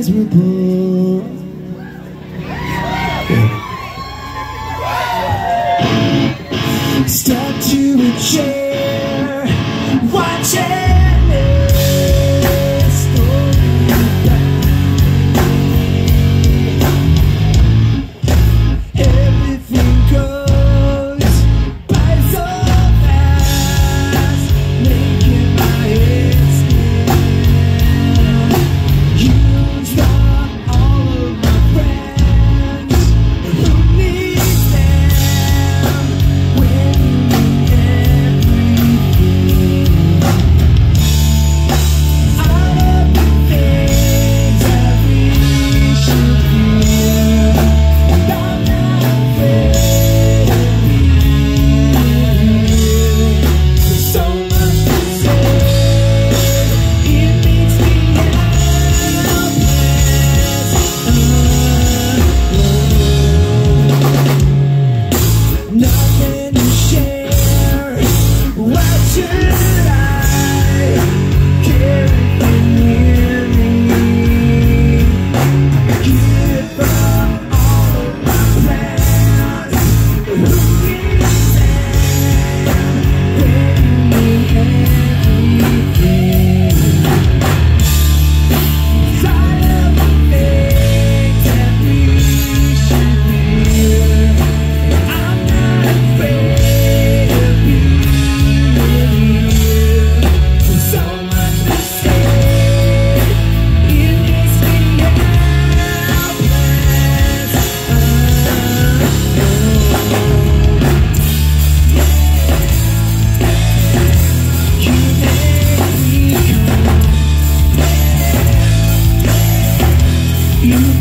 miserable. Yeah. Start to change.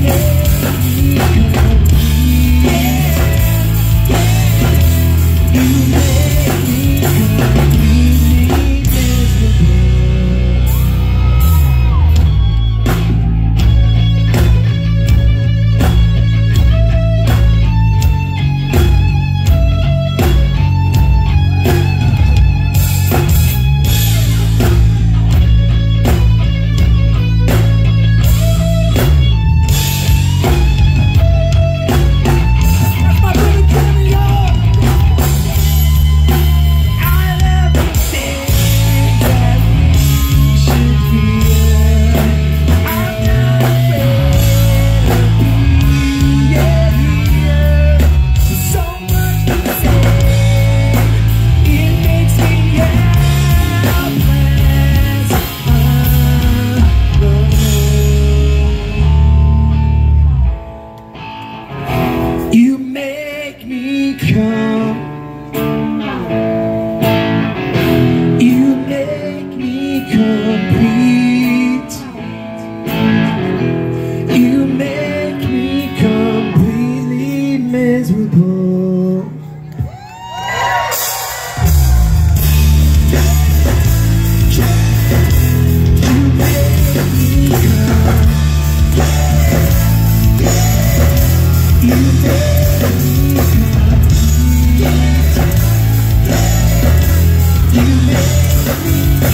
Yeah. Thank you.